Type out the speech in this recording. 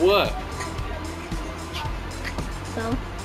What? So?